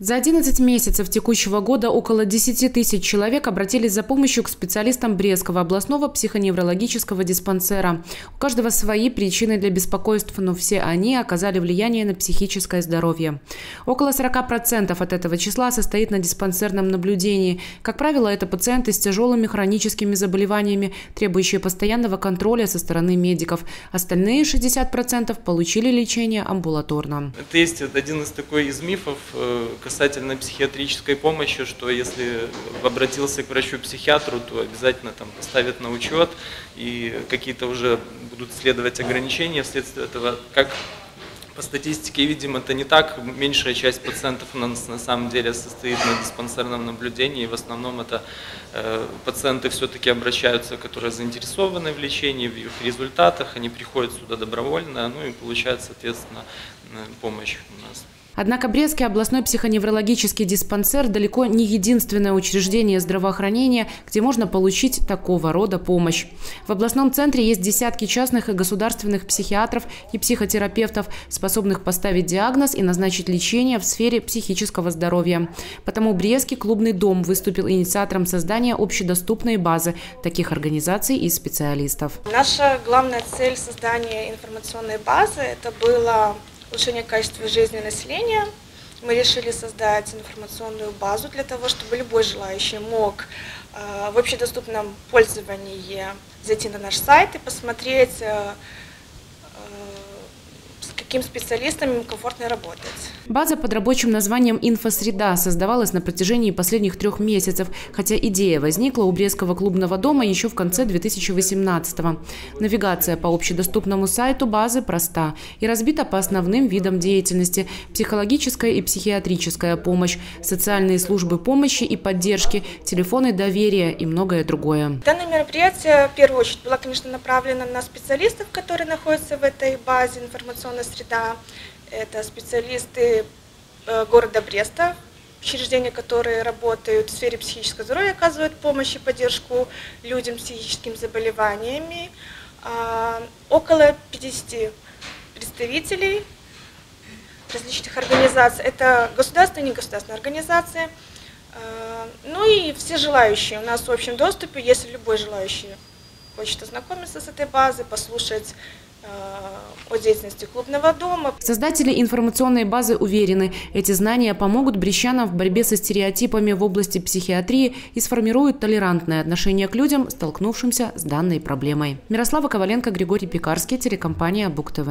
За 11 месяцев текущего года около 10 тысяч человек обратились за помощью к специалистам Брестского областного психоневрологического диспансера. У каждого свои причины для беспокойств, но все они оказали влияние на психическое здоровье. Около 40% от этого числа состоит на диспансерном наблюдении. Как правило, это пациенты с тяжелыми хроническими заболеваниями, требующие постоянного контроля со стороны медиков. Остальные 60% получили лечение амбулаторно. Это есть один из такой из мифов, э, касательно психиатрической помощи, что если обратился к врачу-психиатру, то обязательно там поставят на учет и какие-то уже будут следовать ограничения вследствие этого, как по статистике видим, это не так. Меньшая часть пациентов у нас на самом деле состоит на диспансерном наблюдении. В основном это э, пациенты все-таки обращаются, которые заинтересованы в лечении, в их результатах. Они приходят сюда добровольно, ну и получают, соответственно, э, помощь у нас. Однако Брестский областной психоневрологический диспансер далеко не единственное учреждение здравоохранения, где можно получить такого рода помощь. В областном центре есть десятки частных и государственных психиатров и психотерапевтов, способных поставить диагноз и назначить лечение в сфере психического здоровья. Потому Брестский клубный дом выступил инициатором создания общедоступной базы таких организаций и специалистов. Наша главная цель создания информационной базы – это было улучшения качества жизни населения, мы решили создать информационную базу для того, чтобы любой желающий мог э, в общедоступном пользовании зайти на наш сайт и посмотреть каким специалистам им комфортно работать. База под рабочим названием «Инфосреда» создавалась на протяжении последних трех месяцев, хотя идея возникла у Брестского клубного дома еще в конце 2018-го. Навигация по общедоступному сайту базы проста и разбита по основным видам деятельности – психологическая и психиатрическая помощь, социальные службы помощи и поддержки, телефоны доверия и многое другое. Данное мероприятие в первую очередь было, конечно, направлено на специалистов, которые находятся в этой базе информационной среды, среда. Это специалисты э, города Бреста, учреждения, которые работают в сфере психического здоровья, оказывают помощь и поддержку людям с психическими заболеваниями. А, около 50 представителей различных организаций. Это государственные и негосударственные организации. А, ну и все желающие. У нас в общем доступе, если любой желающий хочет ознакомиться с этой базой, послушать деятельности клубного дома. Создатели информационной базы уверены, эти знания помогут брещанам в борьбе со стереотипами в области психиатрии и сформируют толерантное отношение к людям, столкнувшимся с данной проблемой. Мирослава Коваленко, Григорий Пекарский, телекомпания Бук ТВ.